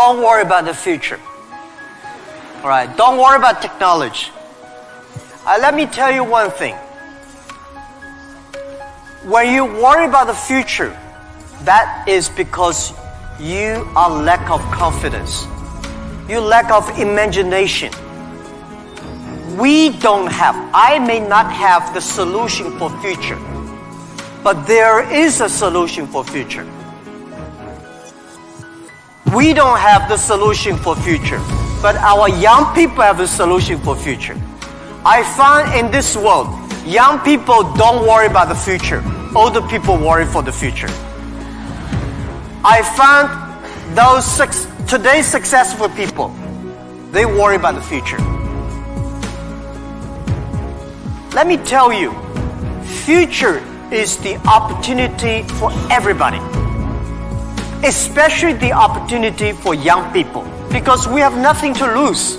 don't worry about the future. All right, don't worry about technology. Uh, let me tell you one thing. When you worry about the future, that is because you are lack of confidence. You lack of imagination. We don't have, I may not have the solution for future, but there is a solution for future. We don't have the solution for future, but our young people have the solution for future. I find in this world, young people don't worry about the future. Older people worry for the future. I found those six, today's successful people, they worry about the future. Let me tell you, future is the opportunity for everybody especially the opportunity for young people because we have nothing to lose.